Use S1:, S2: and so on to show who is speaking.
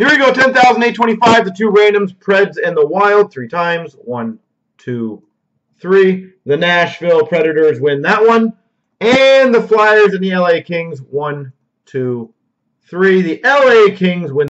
S1: Here we go, 10,825, the two randoms, Preds and the Wild, three times. One, two, three. The Nashville Predators win that one. And the Flyers and the LA Kings, one, two, three. The LA Kings win